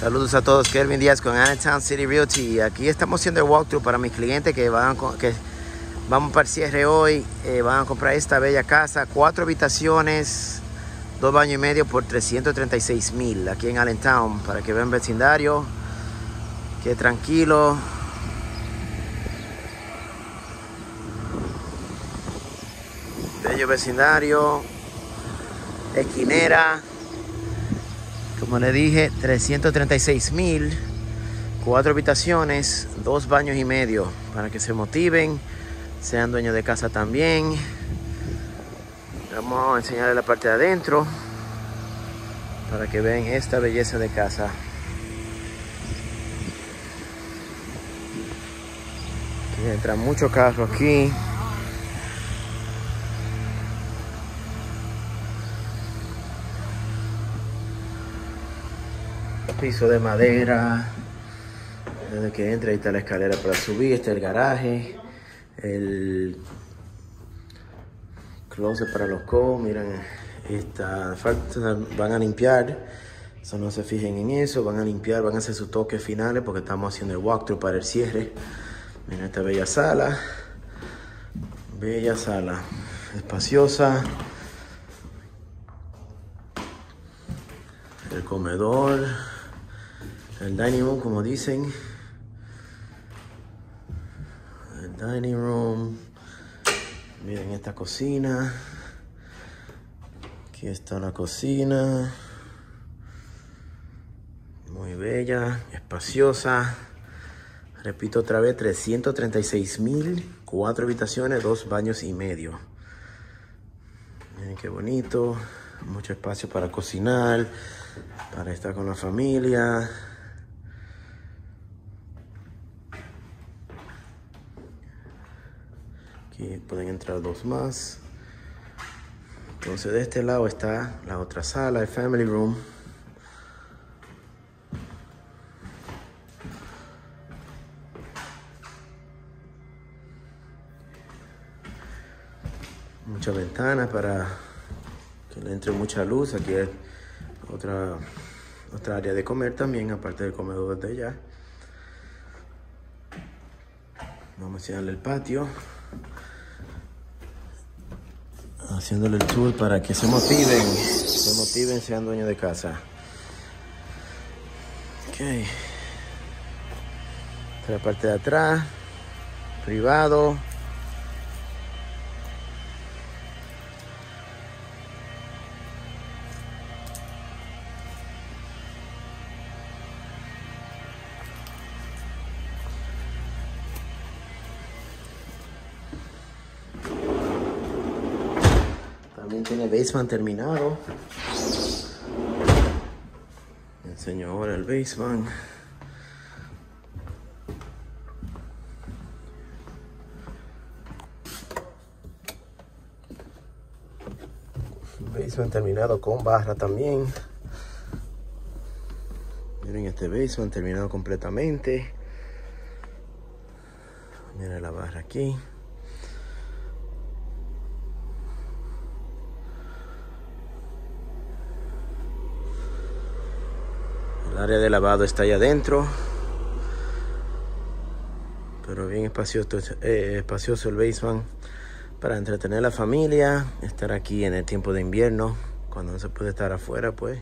Saludos a todos, Kelvin Díaz con Anatown City Realty. Aquí estamos haciendo el walkthrough para mis clientes que van que vamos para el cierre hoy. Eh, van a comprar esta bella casa, cuatro habitaciones, dos baños y medio por 336 mil aquí en Allentown para que vean vecindario. Que tranquilo. Bello vecindario. Esquinera. Como le dije, 336 mil, cuatro habitaciones, dos baños y medio, para que se motiven, sean dueños de casa también. Vamos a enseñarles la parte de adentro, para que vean esta belleza de casa. entra mucho carro aquí. Piso de madera. Desde que entra ahí está la escalera para subir, está el garaje, el closet para los co, miren, esta van a limpiar, eso no se fijen en eso, van a limpiar, van a hacer sus toques finales porque estamos haciendo el walkthrough para el cierre. Miren esta bella sala, bella sala, espaciosa. El comedor, el dining room, como dicen. El dining room. Miren esta cocina. Aquí está la cocina. Muy bella, espaciosa. Repito otra vez, 336 mil, cuatro habitaciones, dos baños y medio. Miren qué bonito, mucho espacio para cocinar, para estar con la familia. Aquí pueden entrar dos más. Entonces de este lado está la otra sala, el family room. Muchas ventanas para que le entre mucha luz. Aquí hay otra, otra área de comer también, aparte del comedor de allá. Vamos a enseñarle el patio haciéndole el tour para que se motiven, se motiven, sean dueños de casa. Ok. Esta la parte de atrás, privado. También tiene basement terminado. Enseño ahora el basement. Basement terminado con barra también. Miren este basement terminado completamente. Miren la barra aquí. Área de lavado está allá adentro. Pero bien espacioso, eh, espacioso el basement para entretener a la familia, estar aquí en el tiempo de invierno, cuando no se puede estar afuera, pues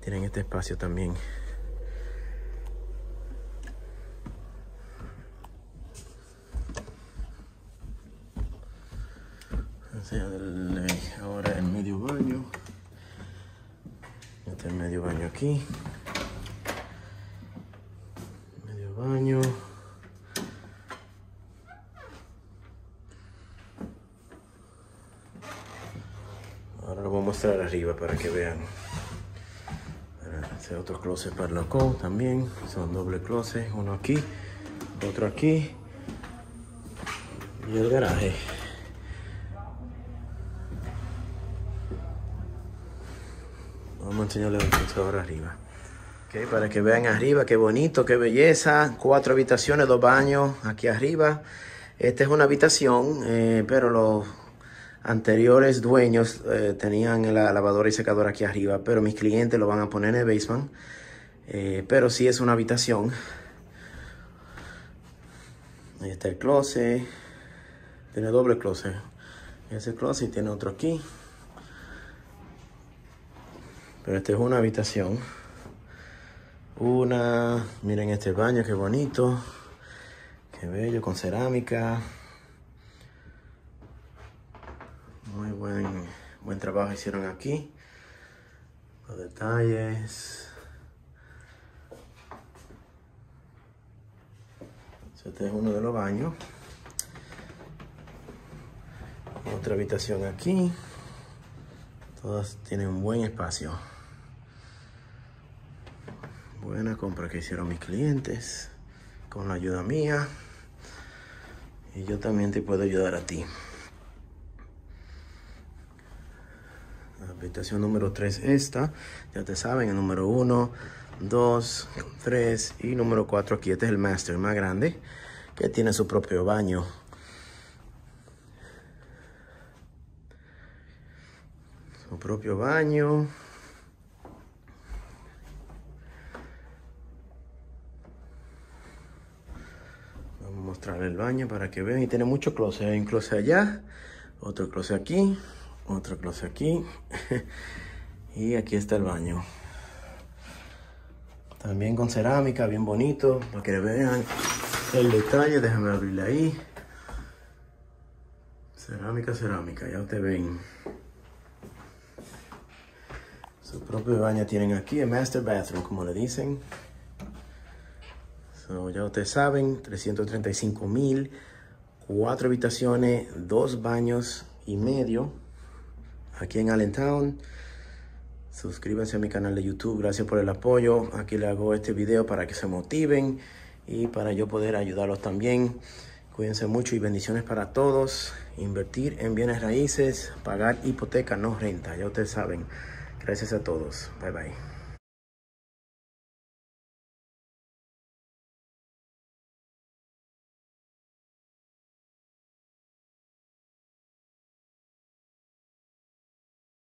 tienen este espacio también. Ahora el medio baño. Este medio baño aquí. Baño. Ahora lo voy a mostrar arriba para que vean. Este otro closet para la co también. Son doble closet. Uno aquí, otro aquí. Y el garaje. Vamos a enseñarles ahora arriba. Para que vean arriba, qué bonito, qué belleza. Cuatro habitaciones, dos baños aquí arriba. Esta es una habitación, eh, pero los anteriores dueños eh, tenían la lavadora y secadora aquí arriba, pero mis clientes lo van a poner en el basement. Eh, pero sí es una habitación. Ahí está el closet. Tiene doble closet. Ese closet tiene otro aquí. Pero esta es una habitación. Una, miren este baño, qué bonito. Qué bello, con cerámica. Muy buen, buen trabajo hicieron aquí. Los detalles. Este es uno de los baños. Otra habitación aquí. Todas tienen un buen espacio. Buena compra que hicieron mis clientes con la ayuda mía. Y yo también te puedo ayudar a ti. La habitación número 3 esta. Ya te saben, el número 1, 2, 3 y número 4 aquí. Este es el master más grande que tiene su propio baño. Su propio baño. Mostrar el baño para que vean. Y tiene mucho closet. Hay un closet allá, otro closet aquí, otro closet aquí. y aquí está el baño. También con cerámica, bien bonito, para que vean el detalle. Déjame abrirle ahí. Cerámica, cerámica, ya ustedes ven. Su propio baño tienen aquí, el master bathroom, como le dicen. Ya ustedes saben, 335 mil, cuatro habitaciones, dos baños y medio aquí en Allentown. Suscríbanse a mi canal de YouTube. Gracias por el apoyo. Aquí le hago este video para que se motiven y para yo poder ayudarlos también. Cuídense mucho y bendiciones para todos. Invertir en bienes raíces, pagar hipoteca, no renta. Ya ustedes saben. Gracias a todos. Bye bye.